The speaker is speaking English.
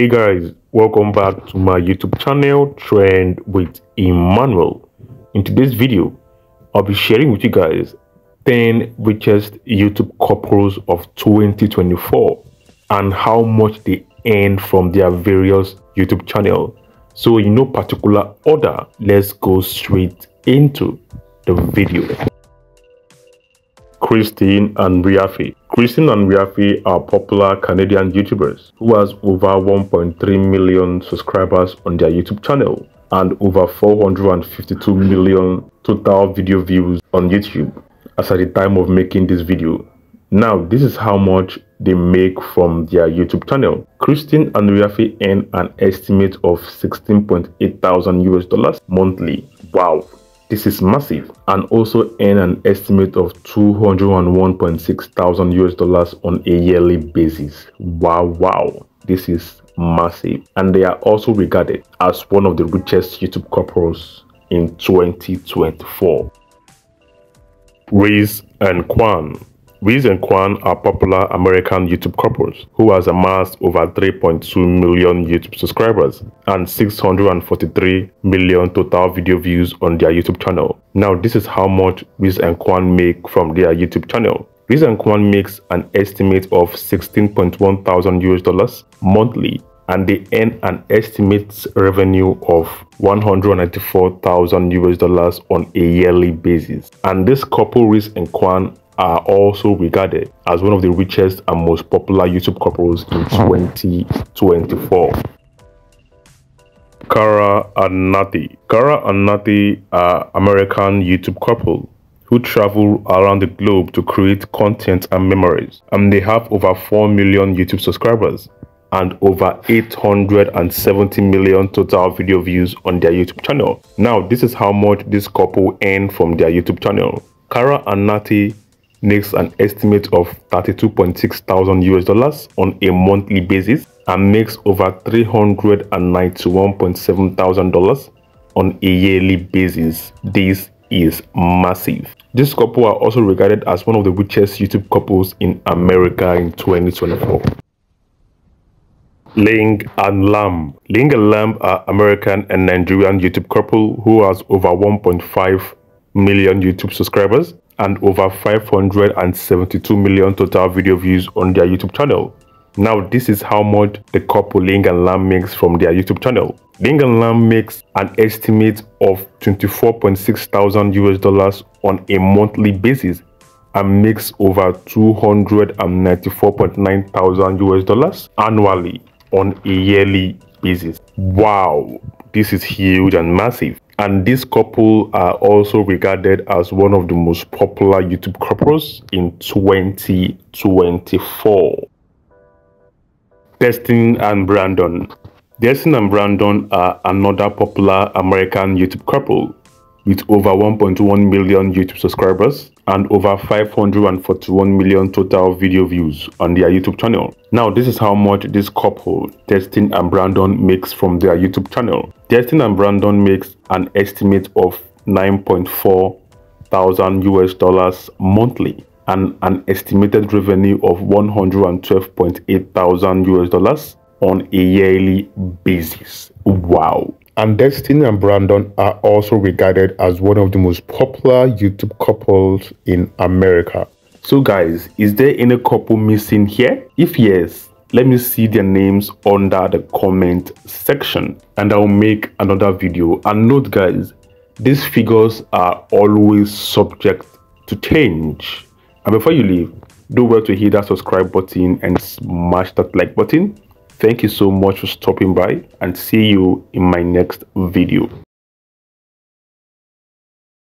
Hey guys, welcome back to my YouTube channel Trend with Emmanuel. In today's video, I'll be sharing with you guys 10 richest YouTube couples of 2024 and how much they earn from their various YouTube channel. So in no particular order, let's go straight into the video. Christine and Riafi. Christine and Riafi are popular Canadian YouTubers who has over 1.3 million subscribers on their YouTube channel and over 452 million total video views on YouTube as at the time of making this video. Now, this is how much they make from their YouTube channel. Christine and Riafi earn an estimate of 16.8 thousand US dollars monthly. Wow, this is massive and also earn an estimate of 201.6 thousand US dollars on a yearly basis. Wow, wow, this is massive. And they are also regarded as one of the richest YouTube couples in 2024. Riss and Quan Riss and Quan are popular American YouTube couples who has amassed over 3.2 million YouTube subscribers and 643 million total video views on their YouTube channel. Now, this is how much Riss and Quan make from their YouTube channel. Riss and Quan makes an estimate of 16.1 thousand US dollars monthly and they earn an estimated revenue of 194,000 US dollars on a yearly basis. And this couple, Riss and Quan, are also regarded as one of the richest and most popular YouTube couples in hmm. 2024. Kara and Nati. Kara and Nati are American YouTube couple who travel around the globe to create content and memories. And they have over 4 million YouTube subscribers and over 870 million total video views on their YouTube channel. Now, this is how much this couple earn from their YouTube channel. Kara and Nati makes an estimate of 32.6 thousand US dollars on a monthly basis and makes over 391.7 thousand dollars on a yearly basis. This is massive. This couple are also regarded as one of the richest YouTube couples in America in 2024. Ling and Lamb. Ling and Lamb are American and Nigerian YouTube couple who has over 1.5 million YouTube subscribers and over 572 million total video views on their YouTube channel. Now, this is how much the couple Ling and Lamb makes from their YouTube channel. Ling and Lamb makes an estimate of 24.6 thousand US dollars on a monthly basis and makes over 294.9 thousand US dollars annually on a yearly basis. Wow, this is huge and massive and this couple are also regarded as one of the most popular YouTube couples in 2024. Destin and Brandon. Destin and Brandon are another popular American YouTube couple with over 1.1 million YouTube subscribers and over 541 million total video views on their YouTube channel. Now, this is how much this couple, Destin and Brandon, makes from their YouTube channel. Destin and Brandon makes an estimate of 9.4 thousand US dollars monthly and an estimated revenue of 112.8 thousand US dollars on a yearly basis. Wow. And Destiny and Brandon are also regarded as one of the most popular YouTube couples in America. So guys, is there any couple missing here? If yes, let me see their names under the comment section and I'll make another video. And note guys, these figures are always subject to change. And before you leave, do well to hit that subscribe button and smash that like button Thank you so much for stopping by and see you in my next video.